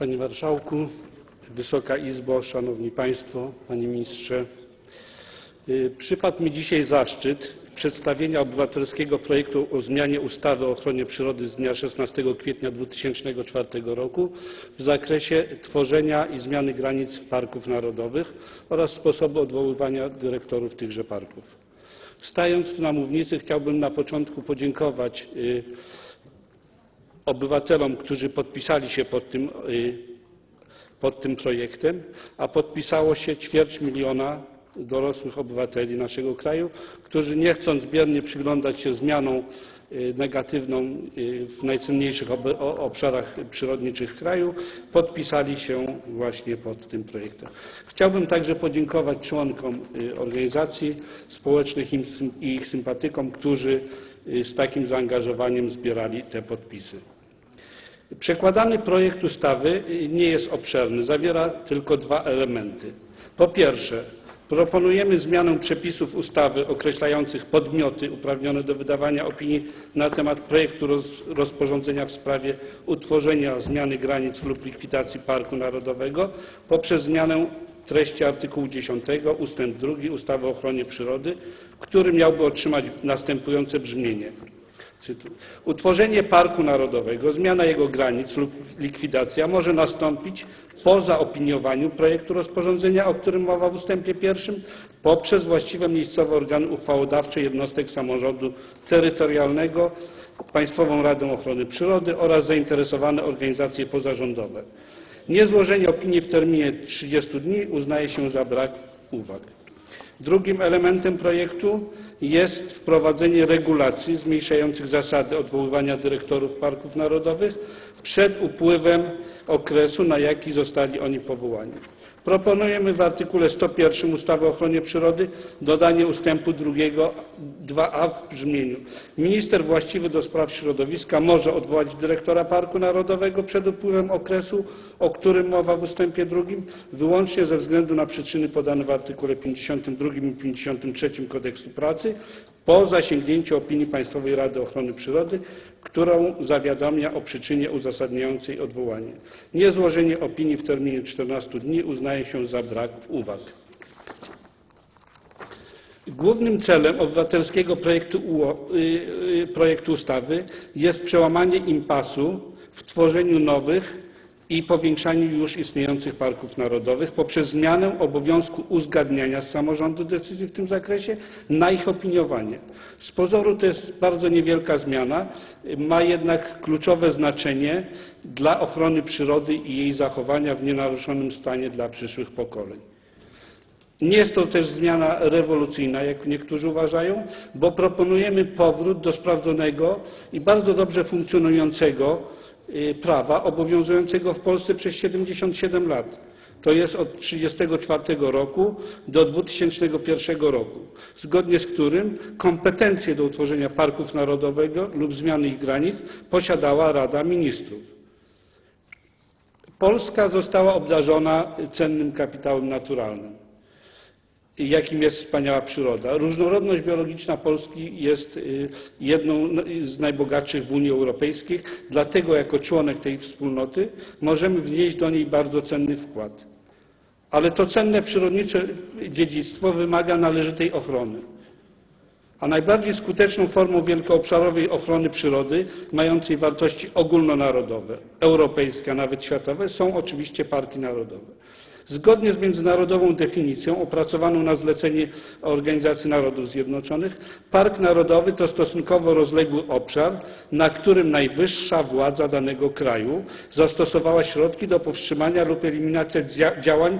Panie Marszałku, Wysoka Izbo, Szanowni Państwo, Panie Ministrze. Y, Przypadł mi dzisiaj zaszczyt przedstawienia obywatelskiego projektu o zmianie ustawy o ochronie przyrody z dnia 16 kwietnia 2004 roku w zakresie tworzenia i zmiany granic parków narodowych oraz sposobu odwoływania dyrektorów tychże parków. Stając tu na mównicy chciałbym na początku podziękować y, obywatelom, którzy podpisali się pod tym, y, pod tym projektem, a podpisało się ćwierć miliona dorosłych obywateli naszego kraju, którzy nie chcąc biernie przyglądać się zmianom y, negatywną y, w najcenniejszych obszarach przyrodniczych kraju, podpisali się właśnie pod tym projektem. Chciałbym także podziękować członkom organizacji społecznych i ich sympatykom, którzy z takim zaangażowaniem zbierali te podpisy. Przekładany projekt ustawy nie jest obszerny, zawiera tylko dwa elementy. Po pierwsze, proponujemy zmianę przepisów ustawy określających podmioty uprawnione do wydawania opinii na temat projektu roz, rozporządzenia w sprawie utworzenia, zmiany granic lub likwidacji Parku Narodowego poprzez zmianę treści artykułu 10 ustęp 2 ustawy o ochronie przyrody, który miałby otrzymać następujące brzmienie. Cytuję. Utworzenie Parku Narodowego, zmiana jego granic lub likwidacja może nastąpić po zaopiniowaniu projektu rozporządzenia, o którym mowa w ustępie pierwszym, poprzez właściwe miejscowe organy uchwałodawcze jednostek samorządu terytorialnego, Państwową Radę Ochrony Przyrody oraz zainteresowane organizacje pozarządowe. Niezłożenie opinii w terminie 30 dni uznaje się za brak uwag. Drugim elementem projektu jest wprowadzenie regulacji zmniejszających zasady odwoływania dyrektorów parków narodowych przed upływem okresu, na jaki zostali oni powołani. Proponujemy w artykule 101 ustawy o ochronie przyrody dodanie ustępu drugiego 2a w brzmieniu. Minister właściwy do spraw środowiska może odwołać dyrektora Parku Narodowego przed upływem okresu, o którym mowa w ustępie drugim, wyłącznie ze względu na przyczyny podane w artykule 52 i 53 Kodeksu pracy, po zasięgnięciu opinii Państwowej Rady Ochrony Przyrody, którą zawiadamia o przyczynie uzasadniającej odwołanie. Niezłożenie opinii w terminie 14 dni uznaje się za brak uwag. Głównym celem obywatelskiego projektu, y, y, projektu ustawy jest przełamanie impasu w tworzeniu nowych i powiększaniu już istniejących parków narodowych poprzez zmianę obowiązku uzgadniania z samorządu decyzji w tym zakresie na ich opiniowanie. Z pozoru to jest bardzo niewielka zmiana, ma jednak kluczowe znaczenie dla ochrony przyrody i jej zachowania w nienaruszonym stanie dla przyszłych pokoleń. Nie jest to też zmiana rewolucyjna, jak niektórzy uważają, bo proponujemy powrót do sprawdzonego i bardzo dobrze funkcjonującego prawa obowiązującego w Polsce przez 77 lat. To jest od 1934 roku do 2001 roku, zgodnie z którym kompetencje do utworzenia parków narodowego lub zmiany ich granic posiadała Rada Ministrów. Polska została obdarzona cennym kapitałem naturalnym jakim jest wspaniała przyroda. Różnorodność biologiczna Polski jest y, jedną z najbogatszych w Unii Europejskiej, dlatego jako członek tej wspólnoty możemy wnieść do niej bardzo cenny wkład. Ale to cenne przyrodnicze dziedzictwo wymaga należytej ochrony. A najbardziej skuteczną formą wielkoobszarowej ochrony przyrody, mającej wartości ogólnonarodowe, europejskie, a nawet światowe, są oczywiście parki narodowe. Zgodnie z międzynarodową definicją opracowaną na zlecenie Organizacji Narodów Zjednoczonych, park narodowy to stosunkowo rozległy obszar, na którym najwyższa władza danego kraju zastosowała środki do powstrzymania lub eliminacji dzia- działań,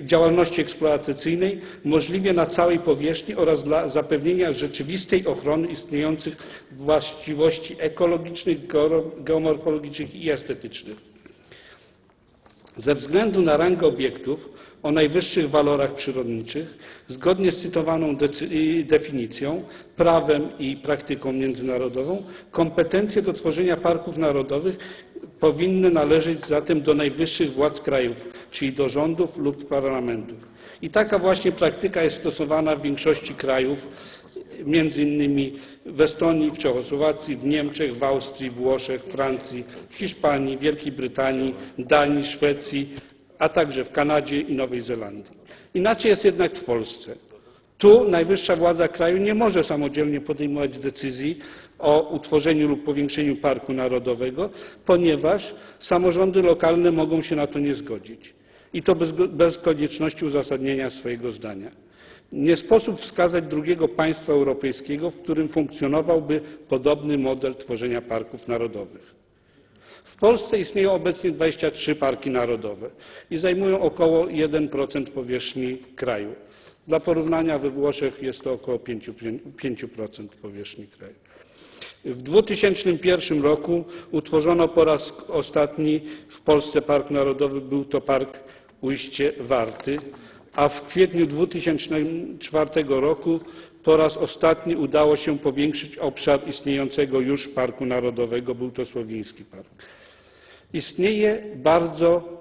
działalności eksploatacyjnej możliwie na całej powierzchni oraz dla zapewnienia rzeczywistej ochrony istniejących właściwości ekologicznych, geomorfologicznych i estetycznych. Ze względu na rangę obiektów o najwyższych walorach przyrodniczych, zgodnie z cytowaną definicją, prawem i praktyką międzynarodową, kompetencje do tworzenia parków narodowych powinny należeć zatem do najwyższych władz krajów, czyli do rządów lub parlamentów. I taka właśnie praktyka jest stosowana w większości krajów między innymi w Estonii, w Czechosłowacji, w Niemczech, w Austrii, Włoszech, Francji, w Hiszpanii, Wielkiej Brytanii, Danii, Szwecji, a także w Kanadzie i Nowej Zelandii. Inaczej jest jednak w Polsce. Tu najwyższa władza kraju nie może samodzielnie podejmować decyzji o utworzeniu lub powiększeniu parku narodowego, ponieważ samorządy lokalne mogą się na to nie zgodzić i to bez, bez konieczności uzasadnienia swojego zdania. Nie sposób wskazać drugiego państwa europejskiego, w którym funkcjonowałby podobny model tworzenia parków narodowych. W Polsce istnieją obecnie 23 parki narodowe i zajmują około 1% powierzchni kraju. Dla porównania we Włoszech jest to około 5%, 5% powierzchni kraju. W 2001 roku utworzono po raz ostatni w Polsce Park Narodowy. Był to Park Ujście Warty, a w kwietniu 2004 roku po raz ostatni udało się powiększyć obszar istniejącego już Parku Narodowego. Był to Słowiński Park. Istnieje bardzo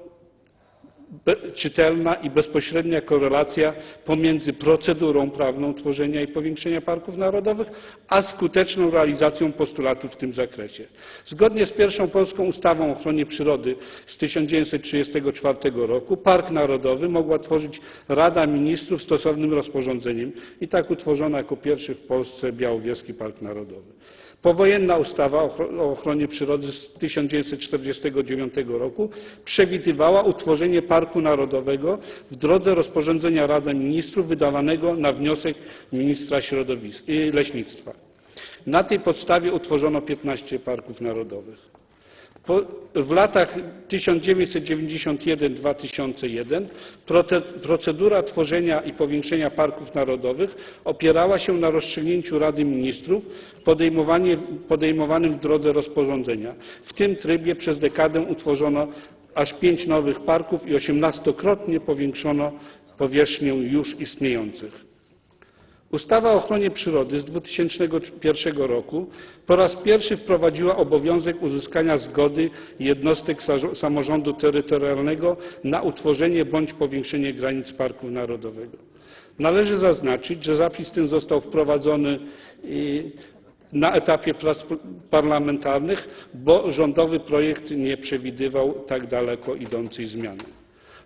czytelna i bezpośrednia korelacja pomiędzy procedurą prawną tworzenia i powiększenia parków narodowych, a skuteczną realizacją postulatów w tym zakresie. Zgodnie z pierwszą polską ustawą o ochronie przyrody z 1934 roku Park Narodowy mogła tworzyć Rada Ministrów stosownym rozporządzeniem i tak utworzono jako pierwszy w Polsce Białowieski Park Narodowy. Powojenna ustawa o ochronie przyrody z 1949 roku przewidywała utworzenie Parku Narodowego w drodze rozporządzenia Rady Ministrów wydawanego na wniosek ministra y, leśnictwa. Na tej podstawie utworzono 15 parków narodowych. W latach 1991-2001 procedura tworzenia i powiększenia parków narodowych opierała się na rozstrzygnięciu Rady Ministrów podejmowanym w drodze rozporządzenia. W tym trybie przez dekadę utworzono aż pięć nowych parków i osiemnastokrotnie powiększono powierzchnię już istniejących. Ustawa o ochronie przyrody z 2001 roku po raz pierwszy wprowadziła obowiązek uzyskania zgody jednostek samorządu terytorialnego na utworzenie bądź powiększenie granic parku narodowego. Należy zaznaczyć, że zapis ten został wprowadzony na etapie prac parlamentarnych, bo rządowy projekt nie przewidywał tak daleko idącej zmiany.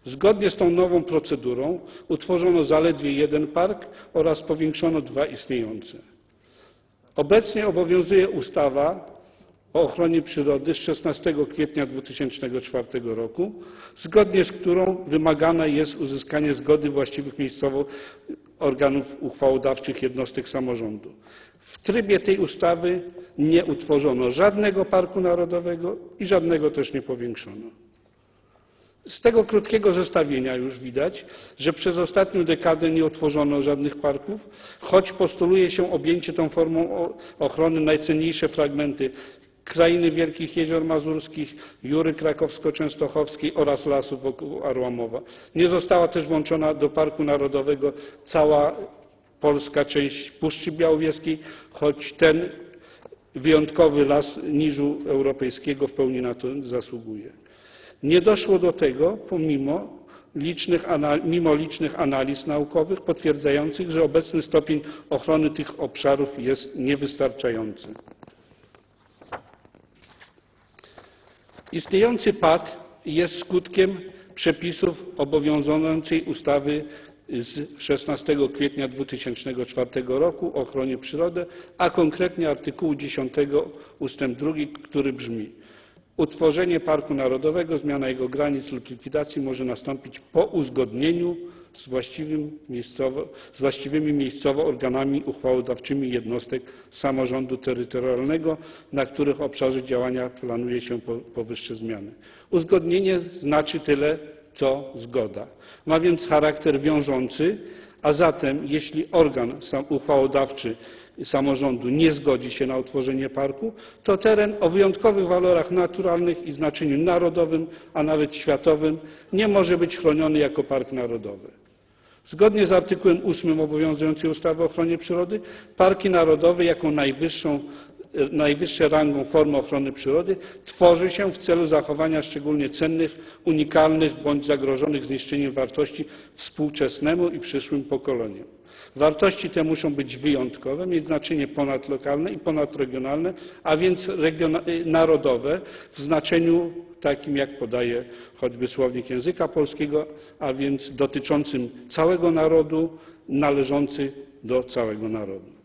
Zgodnie z tą nową procedurą utworzono zaledwie jeden park oraz powiększono dwa istniejące. Obecnie obowiązuje ustawa o ochronie przyrody z 16 kwietnia 2004 roku, zgodnie z którą wymagane jest uzyskanie zgody właściwych miejscowo organów uchwałodawczych jednostek samorządu. W trybie tej ustawy nie utworzono żadnego parku narodowego i żadnego też nie powiększono. Z tego krótkiego zestawienia już widać, że przez ostatnią dekadę nie utworzono żadnych parków, choć postuluje się objęcie tą formą ochrony najcenniejsze fragmenty krainy Wielkich Jezior Mazurskich, Jury Krakowsko-Częstochowskiej oraz lasów wokół Arłamowa. Nie została też włączona do Parku Narodowego cała polska część Puszczy Białowieskiej, choć ten wyjątkowy las niżu europejskiego w pełni na to zasługuje. Nie doszło do tego pomimo licznych, mimo licznych analiz naukowych potwierdzających, że obecny stopień ochrony tych obszarów jest niewystarczający. Istniejący PAD jest skutkiem przepisów obowiązującej ustawy z 16 kwietnia 2004 roku o ochronie przyrody, a konkretnie artykułu 10 ust. 2, który brzmi Utworzenie parku narodowego, zmiana jego granic lub likwidacji może nastąpić po uzgodnieniu z, właściwymi miejscowo organami uchwałodawczymi jednostek samorządu terytorialnego, na których obszarze działania planuje się powyższe zmiany. Uzgodnienie znaczy tyle, co zgoda. Ma więc charakter wiążący, a zatem jeśli organ uchwałodawczy samorządu nie zgodzi się na utworzenie parku, to teren o wyjątkowych walorach naturalnych i znaczeniu narodowym, a nawet światowym nie może być chroniony jako park narodowy. Zgodnie z artykułem 8 obowiązującej ustawy o ochronie przyrody parki narodowe jako najwyższą najwyższe rangą formy ochrony przyrody tworzy się w celu zachowania szczególnie cennych, unikalnych bądź zagrożonych zniszczeniem wartości współczesnemu i przyszłym pokoleniom. Wartości te muszą być wyjątkowe, mieć znaczenie ponadlokalne i ponadregionalne, a więc y, narodowe w znaczeniu takim, jak podaje choćby słownik języka polskiego, a więc dotyczącym całego narodu, należący do całego narodu.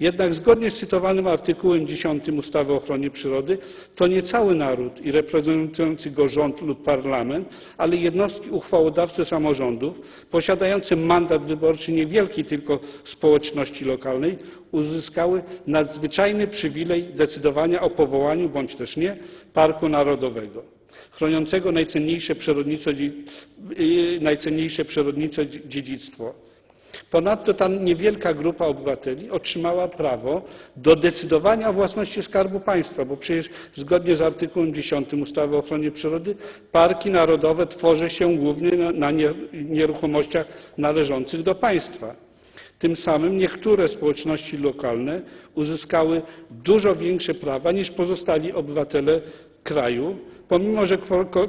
Jednak zgodnie z cytowanym artykułem 10 ustawy o ochronie przyrody to nie cały naród i reprezentujący go rząd lub parlament, ale jednostki uchwałodawcze samorządów posiadające mandat wyborczy niewielkiej tylko społeczności lokalnej uzyskały nadzwyczajny przywilej decydowania o powołaniu bądź też nie parku narodowego chroniącego najcenniejsze przyrodnicze, yy, dziedzictwo. Ponadto ta niewielka grupa obywateli otrzymała prawo do decydowania o własności Skarbu Państwa, bo przecież zgodnie z artykułem 10 ustawy o ochronie przyrody parki narodowe tworzy się głównie na, na nie- nieruchomościach należących do państwa. Tym samym niektóre społeczności lokalne uzyskały dużo większe prawa niż pozostali obywatele kraju, pomimo że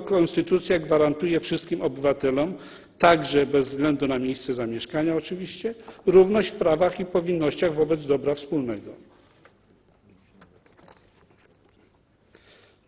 konstytucja gwarantuje wszystkim obywatelom, także bez względu na miejsce zamieszkania oczywiście, równość w prawach i powinnościach wobec dobra wspólnego.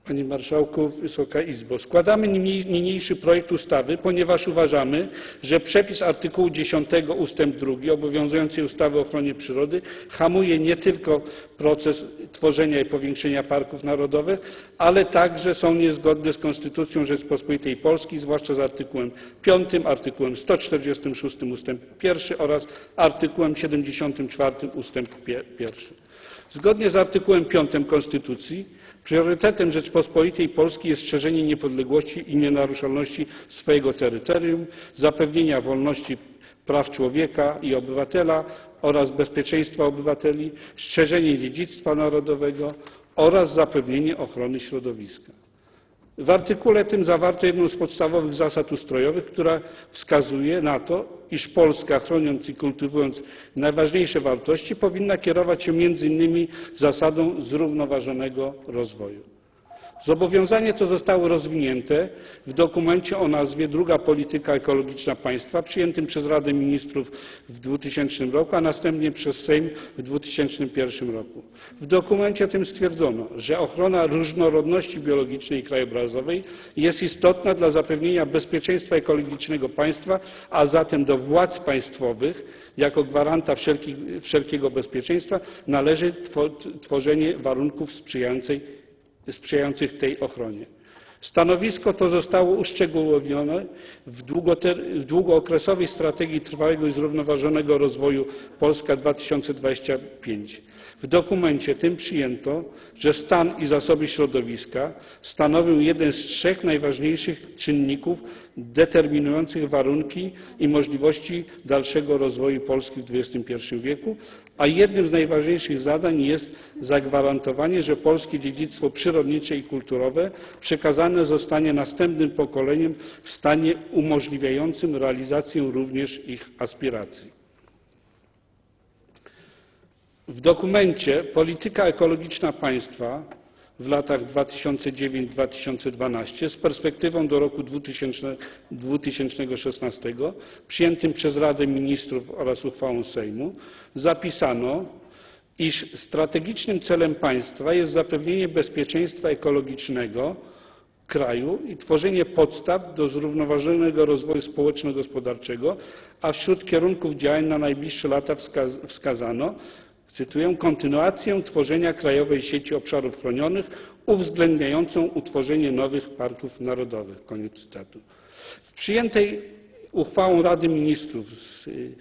Panie Marszałku, Wysoka Izbo, składamy niniejszy projekt ustawy, ponieważ uważamy, że przepis artykułu 10 ustęp 2 obowiązującej ustawy o ochronie przyrody hamuje nie tylko proces tworzenia i powiększenia parków narodowych, ale także są niezgodne z Konstytucją Rzeczpospolitej Polskiej, zwłaszcza z artykułem 5, artykułem 146 ustęp 1 oraz artykułem 74 ustęp 1. Zgodnie z artykułem 5 Konstytucji Priorytetem Rzeczpospolitej Polskiej jest strzeżenie niepodległości i nienaruszalności swojego terytorium, zapewnienia wolności praw człowieka i obywatela oraz bezpieczeństwa obywateli, strzeżenie dziedzictwa narodowego oraz zapewnienie ochrony środowiska. W artykule tym zawarto jedną z podstawowych zasad ustrojowych, która wskazuje na to, iż Polska, chroniąc i kultywując najważniejsze wartości, powinna kierować się innymi zasadą zrównoważonego rozwoju. Zobowiązanie to zostało rozwinięte w dokumencie o nazwie Druga polityka ekologiczna państwa, przyjętym przez Radę Ministrów w 2000 roku, a następnie przez Sejm w 2001 roku. W dokumencie tym stwierdzono, że ochrona różnorodności biologicznej i krajobrazowej jest istotna dla zapewnienia bezpieczeństwa ekologicznego państwa, a zatem do władz państwowych jako gwaranta wszelki, wszelkiego bezpieczeństwa należy two, tworzenie warunków sprzyjającej sprzyjających tej ochronie. Stanowisko to zostało uszczegółowione w, w długookresowej strategii trwałego i zrównoważonego rozwoju Polska 2025. W dokumencie tym przyjęto, że stan i zasoby środowiska stanowią jeden z trzech najważniejszych czynników determinujących warunki i możliwości dalszego rozwoju Polski w XXI wieku, a jednym z najważniejszych zadań jest zagwarantowanie, że polskie dziedzictwo przyrodnicze i kulturowe przekazane zostanie następnym pokoleniom w stanie umożliwiającym realizację również ich aspiracji. W dokumencie Polityka ekologiczna państwa w latach 2009-2012 z perspektywą do roku 2000, 2016 przyjętym przez Radę Ministrów oraz uchwałą Sejmu zapisano, iż strategicznym celem państwa jest zapewnienie bezpieczeństwa ekologicznego kraju i tworzenie podstaw do zrównoważonego rozwoju społeczno-gospodarczego, a wśród kierunków działań na najbliższe lata wskaz wskazano, cytuję, kontynuację tworzenia krajowej sieci obszarów chronionych uwzględniającą utworzenie nowych parków narodowych. Koniec cytatu. W przyjętej uchwałą Rady Ministrów z y,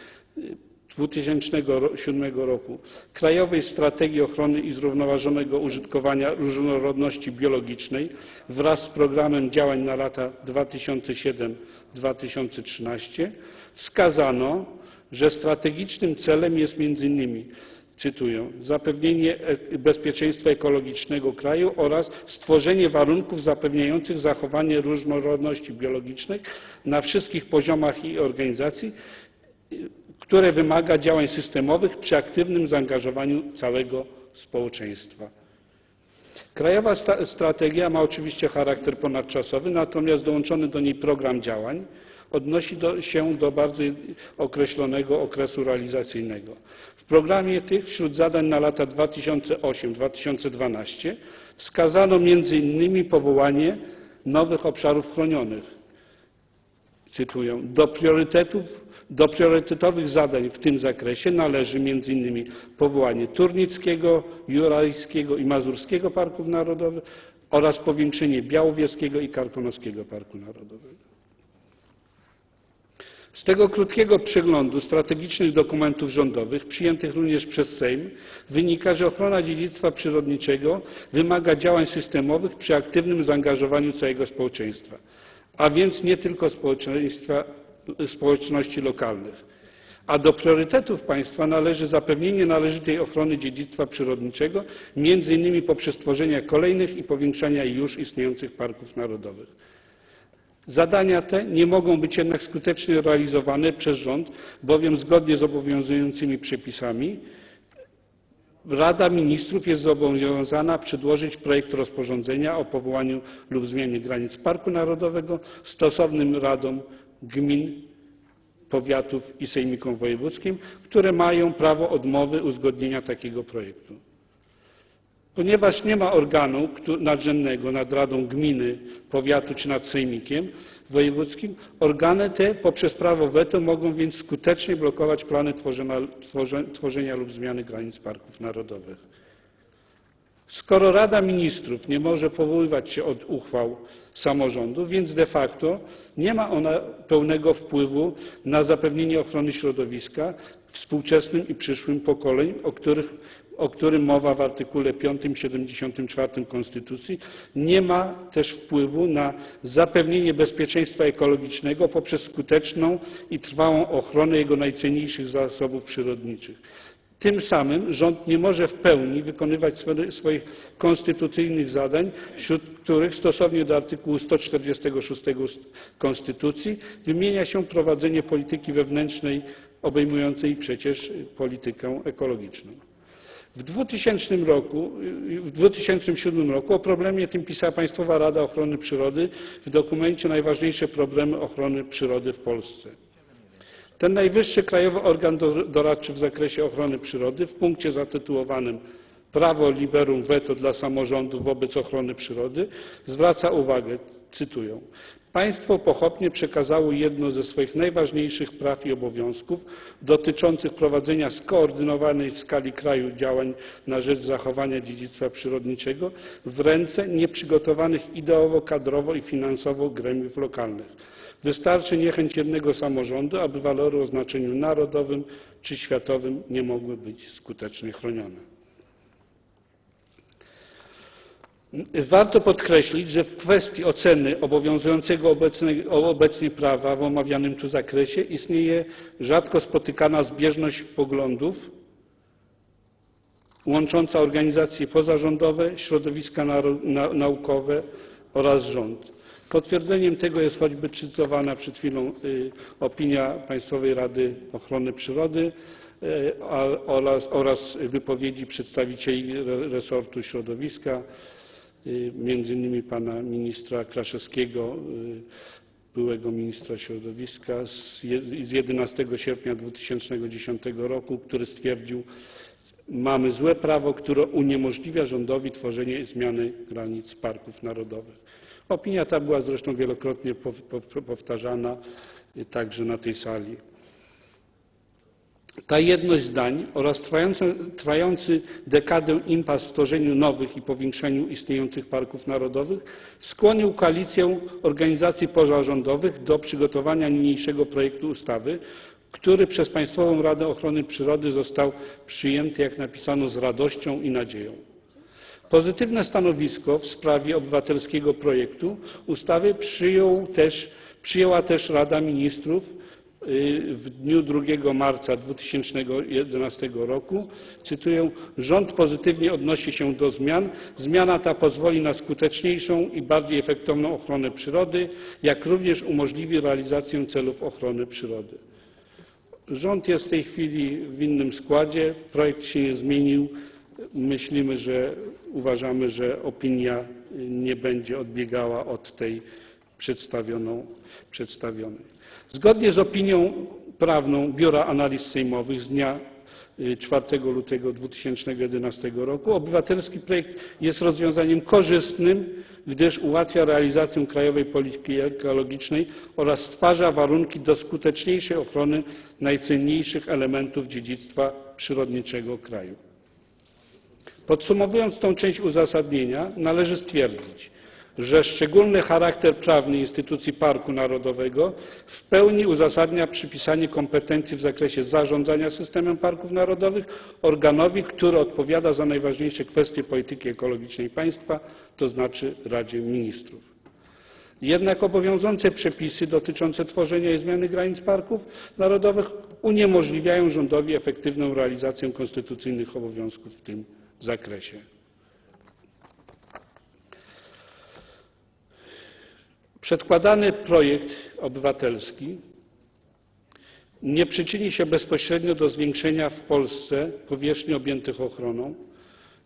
2007 roku Krajowej Strategii Ochrony i Zrównoważonego Użytkowania Różnorodności Biologicznej wraz z programem działań na lata 2007-2013 wskazano, że strategicznym celem jest innymi cytuję, zapewnienie e- bezpieczeństwa ekologicznego kraju oraz stworzenie warunków zapewniających zachowanie różnorodności biologicznej na wszystkich poziomach i organizacji, które wymaga działań systemowych przy aktywnym zaangażowaniu całego społeczeństwa. Krajowa strategia ma oczywiście charakter ponadczasowy, natomiast dołączony do niej program działań odnosi się do bardzo określonego okresu realizacyjnego. W programie tych wśród zadań na lata 2008-2012 wskazano innymi powołanie nowych obszarów chronionych. Cytuję, do priorytetów do priorytetowych zadań w tym zakresie należy m.in. powołanie Turnickiego, Jurajskiego i Mazurskiego Parków Narodowych oraz powiększenie Białowieskiego i Karkonoskiego Parku Narodowego. Z tego krótkiego przeglądu strategicznych dokumentów rządowych przyjętych również przez Sejm wynika, że ochrona dziedzictwa przyrodniczego wymaga działań systemowych przy aktywnym zaangażowaniu całego społeczeństwa, a więc nie tylko społeczności lokalnych. A do priorytetów państwa należy zapewnienie należytej ochrony dziedzictwa przyrodniczego, między innymi poprzez tworzenie kolejnych i powiększania już istniejących parków narodowych. Zadania te nie mogą być jednak skutecznie realizowane przez rząd, bowiem zgodnie z obowiązującymi przepisami Rada Ministrów jest zobowiązana przedłożyć projekt rozporządzenia o powołaniu lub zmianie granic Parku Narodowego stosownym radom gmin, powiatów i sejmikom wojewódzkim, które mają prawo odmowy uzgodnienia takiego projektu. Ponieważ nie ma organu nadrzędnego nad radą gminy, powiatu czy nad sejmikiem wojewódzkim, organy te poprzez prawo weto mogą więc skutecznie blokować plany tworzenia, lub zmiany granic parków narodowych. Skoro Rada Ministrów nie może powoływać się od uchwał samorządu, więc de facto nie ma ona pełnego wpływu na zapewnienie ochrony środowiska współczesnym i przyszłym pokoleń, o, których, o którym mowa w artykule 5 74 Konstytucji. Nie ma też wpływu na zapewnienie bezpieczeństwa ekologicznego poprzez skuteczną i trwałą ochronę jego najcenniejszych zasobów przyrodniczych. Tym samym rząd nie może w pełni wykonywać swoich konstytucyjnych zadań, wśród których stosownie do artykułu 146 Konstytucji wymienia się prowadzenie polityki wewnętrznej obejmującej przecież politykę ekologiczną. W 2000 roku, w 2007 roku o problemie tym pisała Państwowa Rada Ochrony Przyrody w dokumencie Najważniejsze problemy ochrony przyrody w Polsce. Ten najwyższy krajowy organ doradczy w zakresie ochrony przyrody w punkcie zatytułowanym Prawo liberum veto dla samorządu wobec ochrony przyrody zwraca uwagę, cytuję, Państwo pochopnie przekazało jedno ze swoich najważniejszych praw i obowiązków dotyczących prowadzenia skoordynowanej w skali kraju działań na rzecz zachowania dziedzictwa przyrodniczego w ręce nieprzygotowanych ideowo, kadrowo i finansowo gremiów lokalnych. Wystarczy niechęć jednego samorządu, aby walory o znaczeniu narodowym czy światowym nie mogły być skutecznie chronione. Warto podkreślić, że w kwestii oceny obowiązującego obecnie prawa w omawianym tu zakresie istnieje rzadko spotykana zbieżność poglądów łącząca organizacje pozarządowe, środowiska naukowe oraz rząd. Potwierdzeniem tego jest choćby cytowana przed chwilą y, opinia Państwowej Rady Ochrony Przyrody y, oraz wypowiedzi przedstawicieli resortu środowiska, między innymi pana ministra Kraszewskiego, byłego ministra środowiska z 11 sierpnia 2010 roku, który stwierdził, mamy złe prawo, które uniemożliwia rządowi tworzenie zmiany granic parków narodowych. Opinia ta była zresztą wielokrotnie powtarzana także na tej sali. Ta jedność zdań oraz trwający, trwający dekadę impas w tworzeniu nowych i powiększeniu istniejących parków narodowych skłonił koalicję organizacji pozarządowych do przygotowania niniejszego projektu ustawy, który przez Państwową Radę Ochrony Przyrody został przyjęty, jak napisano, z radością i nadzieją. Pozytywne stanowisko w sprawie obywatelskiego projektu ustawy przyjął też, przyjęła też Rada Ministrów w dniu 2 marca 2011 roku. Cytuję: Rząd pozytywnie odnosi się do zmian. Zmiana ta pozwoli na skuteczniejszą i bardziej efektowną ochronę przyrody, jak również umożliwi realizację celów ochrony przyrody. Rząd jest w tej chwili w innym składzie, projekt się nie zmienił. Myślimy, że uważamy, że opinia nie będzie odbiegała od tej przedstawionej. Zgodnie z opinią prawną Biura Analiz Sejmowych z dnia 4 lutego 2011 roku obywatelski projekt jest rozwiązaniem korzystnym, gdyż ułatwia realizację krajowej polityki ekologicznej oraz stwarza warunki do skuteczniejszej ochrony najcenniejszych elementów dziedzictwa przyrodniczego kraju. Podsumowując tą część uzasadnienia, należy stwierdzić, że szczególny charakter prawny instytucji Parku Narodowego w pełni uzasadnia przypisanie kompetencji w zakresie zarządzania systemem parków narodowych organowi, który odpowiada za najważniejsze kwestie polityki ekologicznej państwa, to znaczy Radzie Ministrów. Jednak obowiązujące przepisy dotyczące tworzenia i zmiany granic parków narodowych uniemożliwiają rządowi efektywną realizację konstytucyjnych obowiązków w tym zakresie. Przedkładany projekt obywatelski nie przyczyni się bezpośrednio do zwiększenia w Polsce powierzchni objętych ochroną,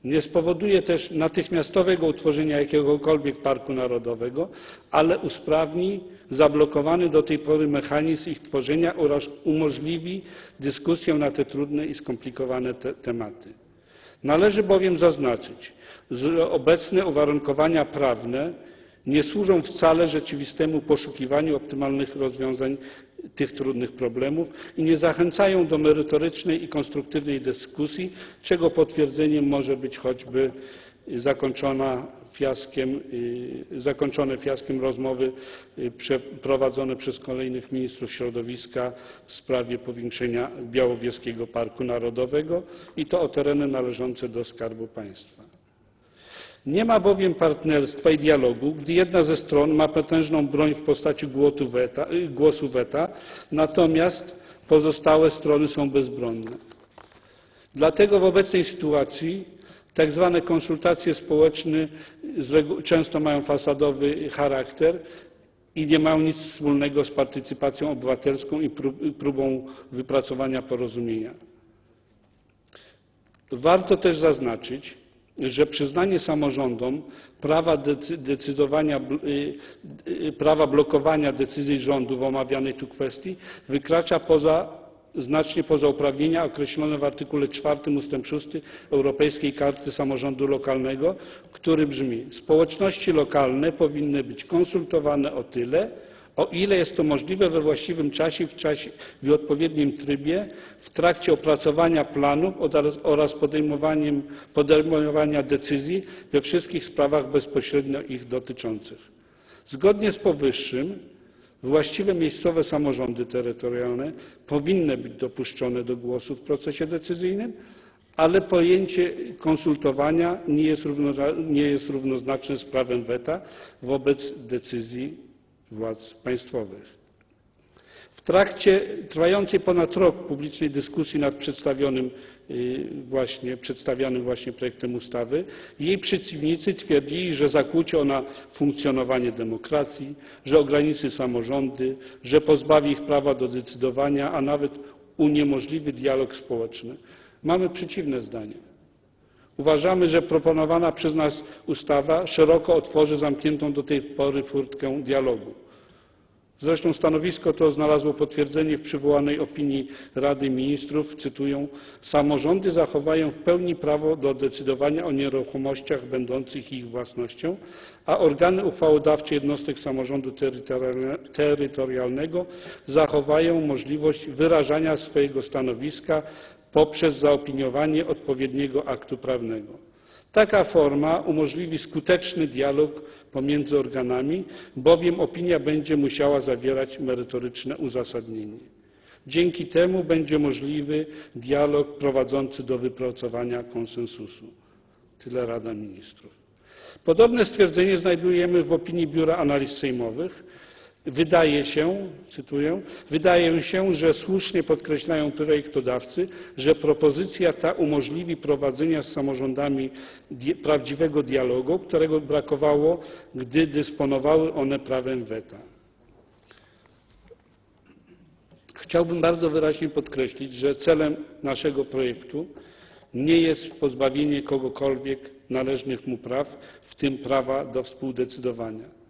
nie spowoduje też natychmiastowego utworzenia jakiegokolwiek parku narodowego, ale usprawni zablokowany do tej pory mechanizm ich tworzenia oraz umożliwi dyskusję na te trudne i skomplikowane te tematy. Należy bowiem zaznaczyć, że obecne uwarunkowania prawne nie służą wcale rzeczywistemu poszukiwaniu optymalnych rozwiązań tych trudnych problemów i nie zachęcają do merytorycznej i konstruktywnej dyskusji, czego potwierdzeniem może być choćby zakończona fiaskiem, zakończone fiaskiem rozmowy przeprowadzone przez kolejnych ministrów środowiska w sprawie powiększenia Białowieskiego Parku Narodowego i to o tereny należące do Skarbu Państwa. Nie ma bowiem partnerstwa i dialogu, gdy jedna ze stron ma potężną broń w postaci głosu weta, natomiast pozostałe strony są bezbronne. Dlatego w obecnej sytuacji tak zwane konsultacje społeczne często mają fasadowy charakter i nie mają nic wspólnego z partycypacją obywatelską i próbą wypracowania porozumienia. Warto też zaznaczyć, że przyznanie samorządom prawa decydowania, prawa blokowania decyzji rządu w omawianej tu kwestii wykracza znacznie poza uprawnienia określone w artykule 4 ust. 6 Europejskiej Karty Samorządu Lokalnego, który brzmi: Społeczności lokalne powinny być konsultowane o tyle, o ile jest to możliwe we właściwym czasie w odpowiednim trybie w trakcie opracowania planów oraz podejmowania decyzji we wszystkich sprawach bezpośrednio ich dotyczących. Zgodnie z powyższym właściwe miejscowe samorządy terytorialne powinny być dopuszczone do głosu w procesie decyzyjnym, ale pojęcie konsultowania nie jest równoznaczne z prawem weta wobec decyzji władz państwowych. W trakcie trwającej ponad rok publicznej dyskusji nad przedstawionym właśnie, przedstawianym właśnie projektem ustawy jej przeciwnicy twierdzili, że zakłóci ona funkcjonowanie demokracji, że ograniczy samorządy, że pozbawi ich prawa do decydowania, a nawet uniemożliwi dialog społeczny. Mamy przeciwne zdanie. Uważamy, że proponowana przez nas ustawa szeroko otworzy zamkniętą do tej pory furtkę dialogu. Zresztą stanowisko to znalazło potwierdzenie w przywołanej opinii Rady Ministrów, cytuję: Samorządy zachowają w pełni prawo do decydowania o nieruchomościach będących ich własnością, a organy uchwałodawcze jednostek samorządu terytorialnego zachowają możliwość wyrażania swojego stanowiska poprzez zaopiniowanie odpowiedniego aktu prawnego. Taka forma umożliwi skuteczny dialog pomiędzy organami, bowiem opinia będzie musiała zawierać merytoryczne uzasadnienie. Dzięki temu będzie możliwy dialog prowadzący do wypracowania konsensusu. Tyle Rada Ministrów. Podobne stwierdzenie znajdujemy w opinii Biura Analiz Sejmowych, Wydaje się, cytuję, wydaje się, że słusznie podkreślają projektodawcy, że propozycja ta umożliwi prowadzenie z samorządami prawdziwego dialogu, którego brakowało, gdy dysponowały one prawem weta. Chciałbym bardzo wyraźnie podkreślić, że celem naszego projektu nie jest pozbawienie kogokolwiek należnych mu praw, w tym prawa do współdecydowania.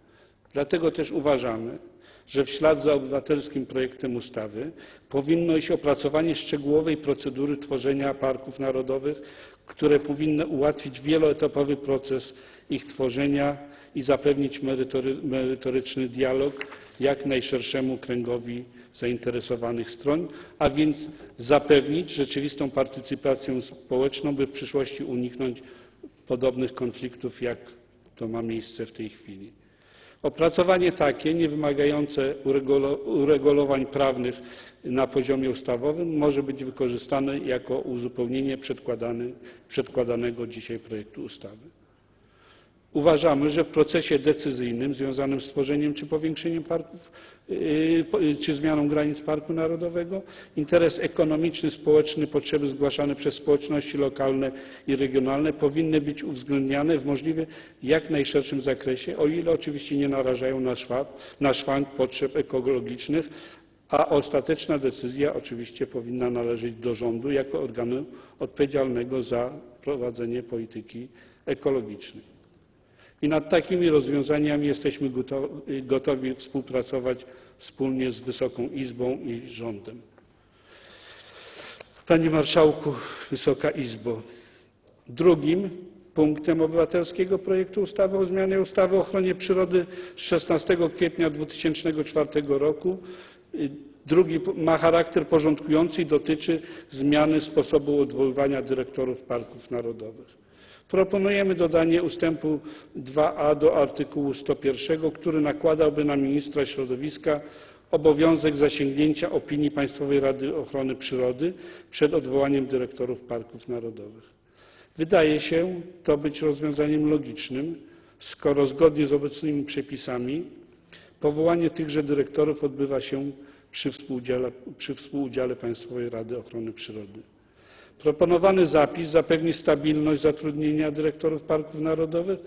Dlatego też uważamy, że w ślad za obywatelskim projektem ustawy powinno iść opracowanie szczegółowej procedury tworzenia parków narodowych, które powinny ułatwić wieloetapowy proces ich tworzenia i zapewnić merytory, merytoryczny dialog jak najszerszemu kręgowi zainteresowanych stron, a więc zapewnić rzeczywistą partycypację społeczną, by w przyszłości uniknąć podobnych konfliktów, jak to ma miejsce w tej chwili. Opracowanie takie, nie wymagające uregulowań prawnych na poziomie ustawowym, może być wykorzystane jako uzupełnienie przedkładanego dzisiaj projektu ustawy. Uważamy, że w procesie decyzyjnym związanym z tworzeniem czy powiększeniem parków yy, czy zmianą granic Parku Narodowego interes ekonomiczny, społeczny, potrzeby zgłaszane przez społeczności lokalne i regionalne powinny być uwzględniane w możliwie jak najszerszym zakresie, o ile oczywiście nie narażają na szwank potrzeb ekologicznych, a ostateczna decyzja oczywiście powinna należeć do rządu jako organu odpowiedzialnego za prowadzenie polityki ekologicznej. I nad takimi rozwiązaniami jesteśmy gotowi współpracować wspólnie z Wysoką Izbą i rządem. Panie Marszałku, Wysoka Izbo, drugim punktem obywatelskiego projektu ustawy o zmianie ustawy o ochronie przyrody z 16 kwietnia 2004 roku drugi ma charakter porządkujący i dotyczy zmiany sposobu odwoływania dyrektorów parków narodowych. Proponujemy dodanie ustępu 2a do artykułu 101, który nakładałby na ministra środowiska obowiązek zasięgnięcia opinii Państwowej Rady Ochrony Przyrody przed odwołaniem dyrektorów parków narodowych. Wydaje się to być rozwiązaniem logicznym, skoro zgodnie z obecnymi przepisami powołanie tychże dyrektorów odbywa się przy współudziale, przy współudziale Państwowej Rady Ochrony Przyrody. Proponowany zapis zapewni stabilność zatrudnienia dyrektorów parków narodowych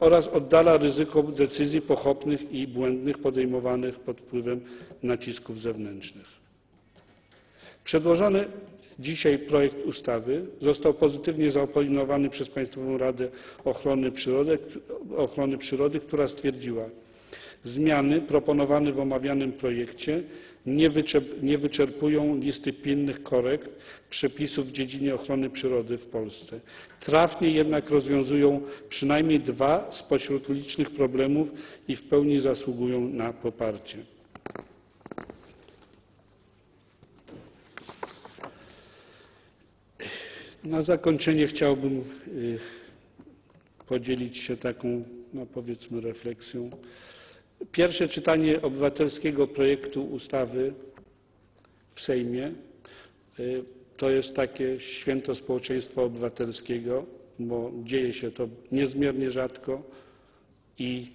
oraz oddala ryzyko decyzji pochopnych i błędnych podejmowanych pod wpływem nacisków zewnętrznych. Przedłożony dzisiaj projekt ustawy został pozytywnie zaopiniowany przez Państwową Radę Ochrony Przyrody, Ochrony Przyrody która stwierdziła, Zmiany proponowane w omawianym projekcie nie wyczerpują listy pilnych korekt przepisów w dziedzinie ochrony przyrody w Polsce. Trafnie jednak rozwiązują przynajmniej dwa spośród licznych problemów i w pełni zasługują na poparcie. Na zakończenie chciałbym y, podzielić się taką, no powiedzmy, refleksją. Pierwsze czytanie obywatelskiego projektu ustawy w Sejmie y, to jest takie święto społeczeństwa obywatelskiego, bo dzieje się to niezmiernie rzadko i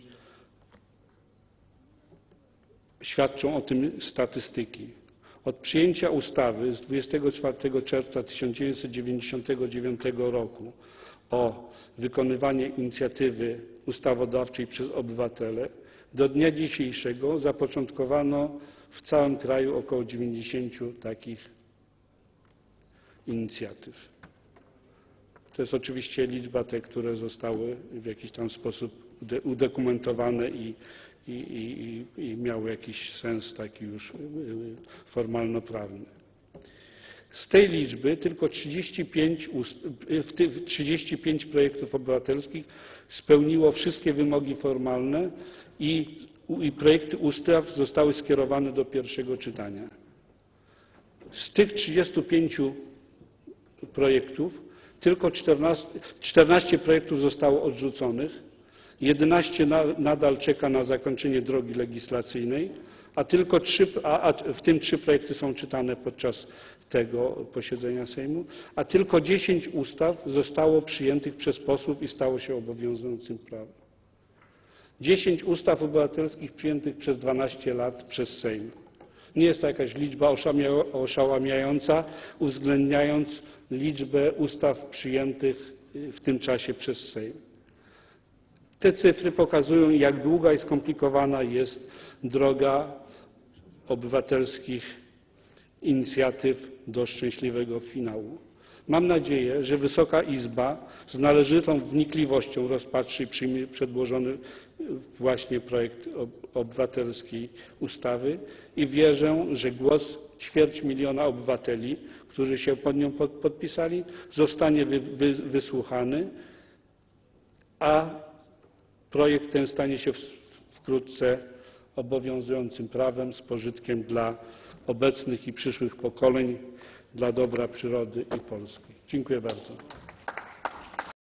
świadczą o tym statystyki. Od przyjęcia ustawy z 24 czerwca 1999 roku o wykonywaniu inicjatywy ustawodawczej przez obywateli do dnia dzisiejszego zapoczątkowano w całym kraju około 90 takich inicjatyw. To jest oczywiście liczba te, które zostały w jakiś tam sposób udokumentowane i, i, i, i miały jakiś sens taki już y, y, formalno-prawny. Z tej liczby tylko 35, 35 projektów obywatelskich spełniło wszystkie wymogi formalne i, projekty ustaw zostały skierowane do pierwszego czytania. Z tych 35 projektów tylko 14, 14 projektów zostało odrzuconych, 11 na, nadal czeka na zakończenie drogi legislacyjnej, a tylko trzy, a, a w tym trzy projekty są czytane podczas tego posiedzenia Sejmu, a tylko 10 ustaw zostało przyjętych przez posłów i stało się obowiązującym prawem. 10 ustaw obywatelskich przyjętych przez 12 lat przez Sejm. Nie jest to jakaś liczba oszałamiająca, uwzględniając liczbę ustaw przyjętych w tym czasie przez Sejm. Te cyfry pokazują, jak długa i skomplikowana jest droga obywatelskich inicjatyw do szczęśliwego finału. Mam nadzieję, że Wysoka Izba z należytą wnikliwością rozpatrzy i przyjmie przedłożony właśnie projekt ob- obywatelskiej ustawy i wierzę, że głos ćwierć miliona obywateli, którzy się pod nią pod- podpisali, zostanie wy- wy- wysłuchany, a projekt ten stanie się wkrótce obowiązującym prawem z pożytkiem dla obecnych i przyszłych pokoleń, dla dobra przyrody i Polski. Dziękuję bardzo.